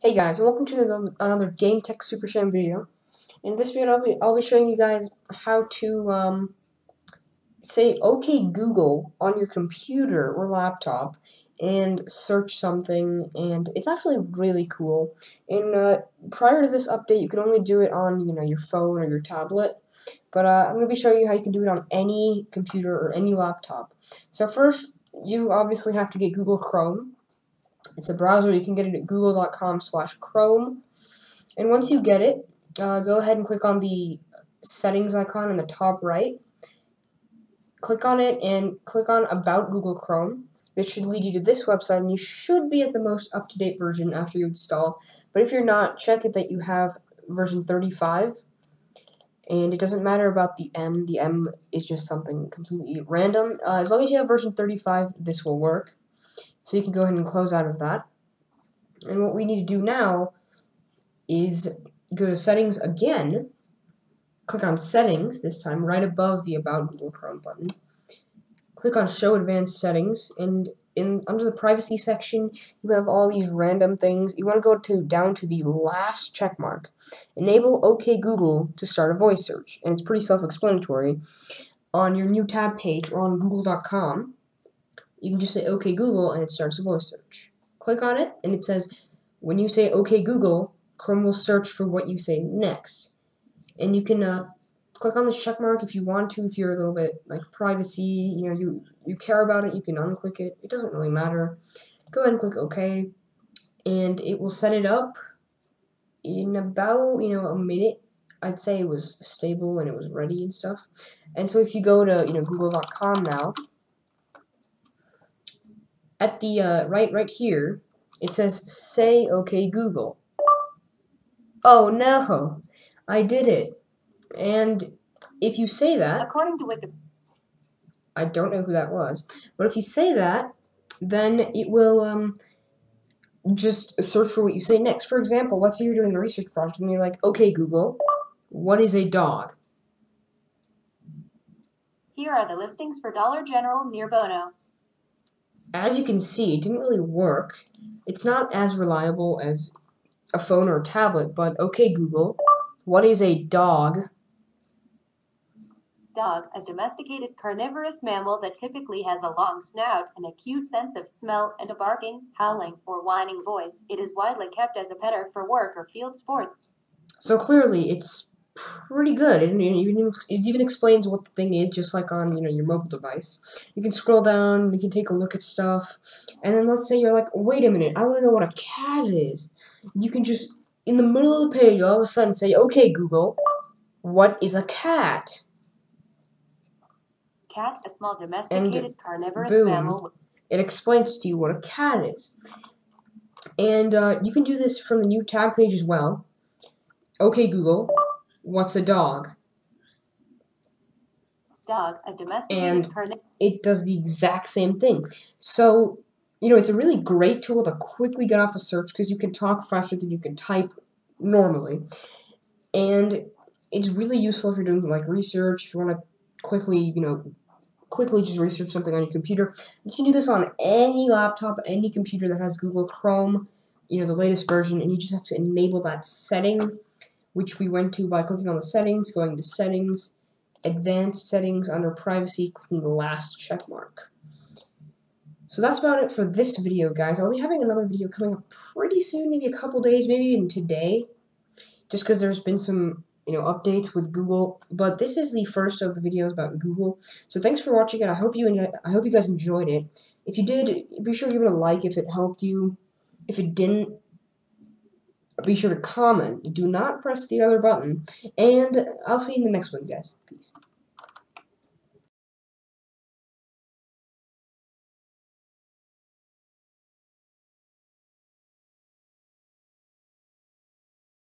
Hey guys, welcome to another Game Tech Super Sham video. In this video, I'll be, I'll be showing you guys how to um, say OK Google on your computer or laptop and search something, and it's actually really cool. And uh, prior to this update, you could only do it on you know your phone or your tablet, but uh, I'm going to be showing you how you can do it on any computer or any laptop. So first, you obviously have to get Google Chrome it's a browser. You can get it at google.com slash chrome. And once you get it, uh, go ahead and click on the settings icon in the top right. Click on it and click on About Google Chrome. This should lead you to this website, and you should be at the most up-to-date version after you install. But if you're not, check it that you have version 35. And it doesn't matter about the M. The M is just something completely random. Uh, as long as you have version 35, this will work. So you can go ahead and close out of that. And what we need to do now is go to settings again, click on settings, this time right above the about Google Chrome button. Click on show advanced settings and in under the privacy section you have all these random things. You want to go to down to the last check mark. Enable OK Google to start a voice search. And it's pretty self-explanatory. On your new tab page or on google.com, you can just say OK Google and it starts a voice search. Click on it and it says when you say OK Google, Chrome will search for what you say next. And you can uh, click on this check mark if you want to, if you're a little bit like privacy, you know, you, you care about it, you can unclick it. It doesn't really matter. Go ahead and click OK. And it will set it up in about, you know, a minute. I'd say it was stable and it was ready and stuff. And so if you go to, you know, google.com now, at the uh, right right here, it says say okay Google. Oh no, I did it. And if you say that, according to Wikipedia, I don't know who that was, but if you say that, then it will um just search for what you say next. For example, let's say you're doing a research project and you're like, okay Google, what is a dog? Here are the listings for Dollar General near Bono as you can see, it didn't really work. It's not as reliable as a phone or a tablet, but okay, Google, what is a dog? Dog, a domesticated carnivorous mammal that typically has a long snout, an acute sense of smell, and a barking, howling, or whining voice. It is widely kept as a petter for work or field sports. So clearly, it's pretty good. It, even, it even explains what the thing is, just like on you know your mobile device. You can scroll down, you can take a look at stuff, and then let's say you're like, wait a minute, I want to know what a cat is. You can just in the middle of the page, all of a sudden say, okay, Google, what is a cat? Cat, a small domesticated and carnivorous boom, mammal. It explains to you what a cat is. And uh, you can do this from the new tab page as well. Okay, Google, What's a dog? Dog, a domesticated and it does the exact same thing. So, you know, it's a really great tool to quickly get off a search because you can talk faster than you can type normally. And it's really useful if you're doing like research, if you want to quickly, you know, quickly just research something on your computer. You can do this on any laptop, any computer that has Google Chrome, you know, the latest version, and you just have to enable that setting which we went to by clicking on the settings, going to settings, advanced settings, under privacy, clicking the last check mark. So that's about it for this video, guys. I'll be having another video coming up pretty soon, maybe a couple days, maybe even today, just because there's been some you know updates with Google. But this is the first of the videos about Google. So thanks for watching it. I hope you I hope you guys enjoyed it. If you did, be sure to give it a like if it helped you. If it didn't, be sure to comment. Do not press the other button. And I'll see you in the next one, guys. Peace.